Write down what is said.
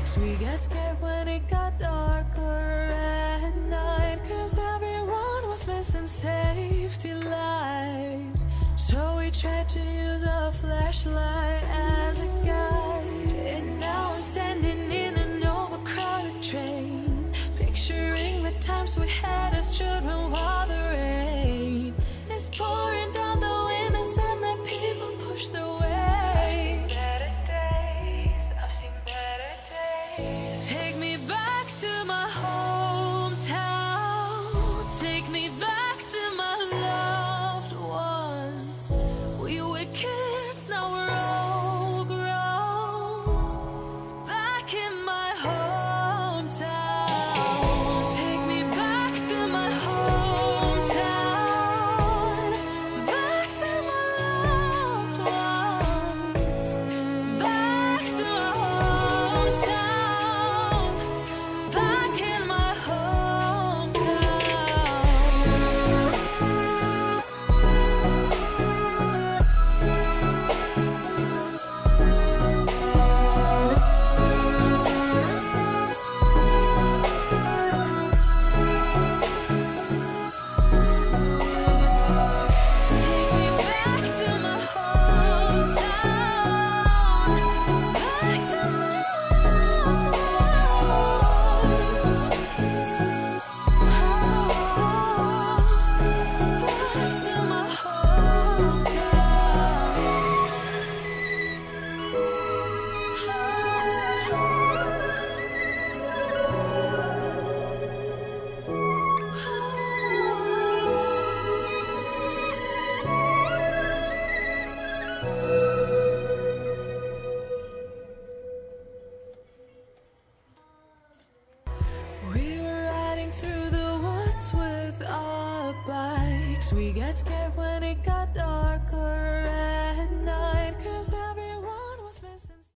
weeks we got scared when it got darker at night. Cause everyone was missing safety lights. So we tried to use a flashlight as a We got scared when